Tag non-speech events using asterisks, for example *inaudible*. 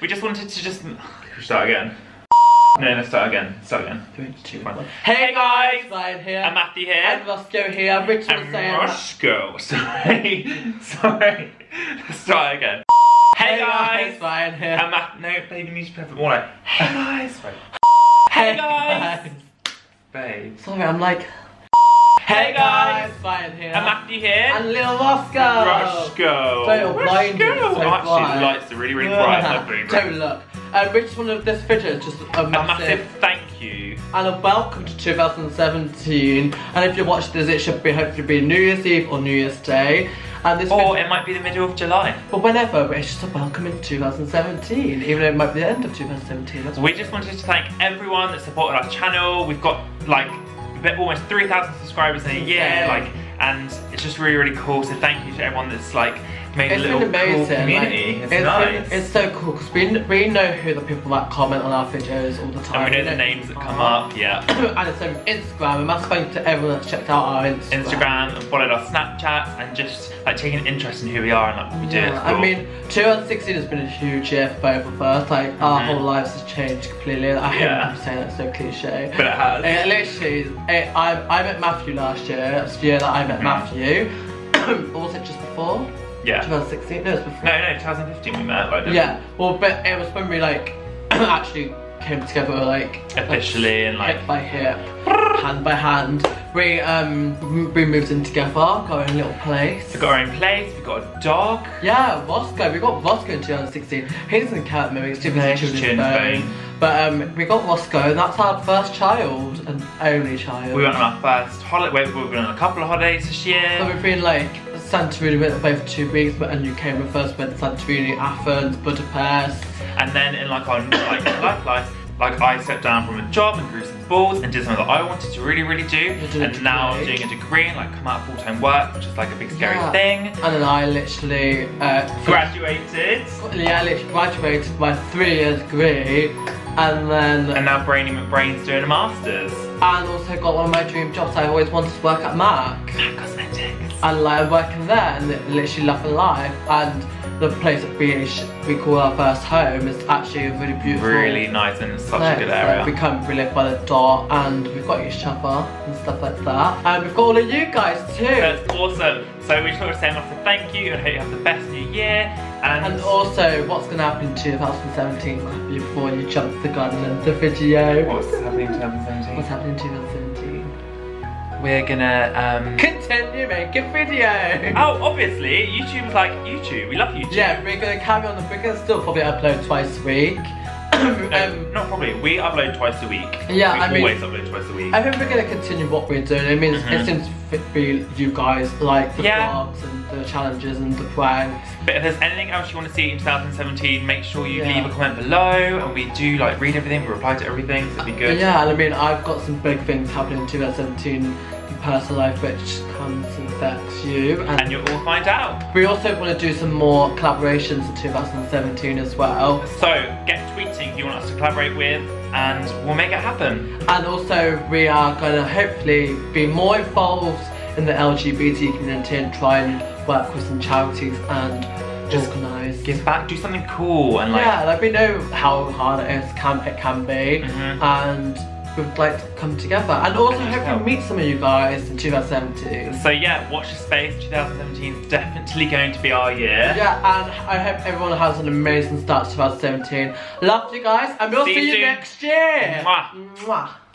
We just wanted to just start again. No, let's start again. Start again. Three, two, one. Hey guys, Ryan here. I'm Matthew here. Roscoe here. Richard was And saying. Roscoe. *laughs* Sorry, sorry. Let's start again. Hey guys, Ryan here. I'm Matt. No, baby, needs to perfect. More like, hey guys. Hey Hey guys, babe. Sorry, I'm like. Hey guys, Ryan here. I'm Matthew here. And little Roscoe. Roscoe. Don't blind you, Roscoe. so Oh, actually, bright. the lights are really, really bright. My baby. Don't look. And um, Richard wanted this video is just a A massive, massive thank you. and a welcome to 2017. And if you watch this, it should be hopefully be New Year's Eve or New Year's Day. And this Or it might be the middle of July. but whenever, but it's just a welcome in 2017, even though it might be the end of 2017. That's We just wanted to thank everyone that supported our channel. We've got like a bit- almost 3,000 subscribers in a year, like, and it's just really, really cool. So thank you to everyone that's like made It's a little been amazing. cool community. like, it's, it's nice. it's so cool because we, we know who the people that comment on our videos all the time. and we know the names that come are. up. Yeah. *clears throat* and it's on Instagram. A must thank to everyone that's checked out our Instagram. Instagram and followed our Snapchat and just like taking an interest in who we are and like what we do. Yeah, It's I mean, 2016 has been a huge year for both of us. Like, our Mhm. whole lives has changed completely. I hate Yeah. I'm saying that so cliche. but it has. It literally, it, I, I met Matthew last year. That's the year that I met Mhm. Matthew. *clears throat* or was it just before? Yeah. 2016? No, it was before. No, no, 2015 we met. Like, Yeah, well, but it was when we like *clears throat* actually came together, like Officially and, like- hip by hip, hand by hand. We um we moved in together, got our own little place. We've got our own place. We've got a dog. Yeah, Roscoe. We got Roscoe in 2016. He doesn't count me. He's too No, busy he's chewing his bone. But um, we got Roscoe, and that's our first child and only child. We went on our first holiday. We've been on a couple of holidays this year. So we've been like Santorini, went away for two weeks, but and you came with first went to Santorini, Athens, Budapest. And then in like our like *coughs* life lives, like I stepped down from a job and grew some balls and did something that I wanted to really, really do. And now I'm doing a degree and like come out of full-time work, which is like a big scary Yeah. thing. And then I literally uh, Graduated. Yeah, I literally graduated my three year degree, and then And now Brainy McBrain's doing a master's. and also got one of my dream jobs. I always wanted to work at Mac. Cosmetics. And like working there and literally loving life and the place that we we call our first home is actually a really beautiful Really nice and such a place. good Like, area. we come we live by the dot and we've got each other and stuff like that and we've got all of you guys too That's awesome. So we just want to say a massive thank you and hope you have the best new year. And, and also what's going to happen in 2017 before you jump the gun and the video what's happening in 2017? what's happening in 2017 We're gonna um continue making videos. Oh, obviously, YouTube's like YouTube. We love YouTube. yeah we're to carry on we're to still probably upload twice a week No, um, not probably. We upload twice a week. Yeah, we I mean- always upload twice a week. I think we're going to continue what we're doing. I mean, it's Mhm. it seems fit for you guys, like the Yeah. vlogs and the challenges and the pranks. But if there's anything else you want to see in 2017, make sure you Yeah. leave a comment below, and we do like read everything. We reply to everything, so it'd be good. Yeah, and I mean, I've got some big things happening in 2017 in personal life which comes and affects you. And, And you'll all find out. we also want to do some more collaborations in 2017 as well. So get tweeting if you want us to collaborate with, and we'll make it happen. And also, we are going to hopefully be more involved in the LGBT community and try and work with some charities and Just organise. Give back, do something cool, and like yeah, like we know how hard it is, can it can be, Mhm. and we'd like to come together and also just hopefully meet some of you guys in 2017. So yeah, watch the space. 2017 is definitely going to be our year. Yeah, and I hope everyone has an amazing start to 2017. Love you guys, and we'll See see, you you soon. next year. Mwah. Mwah.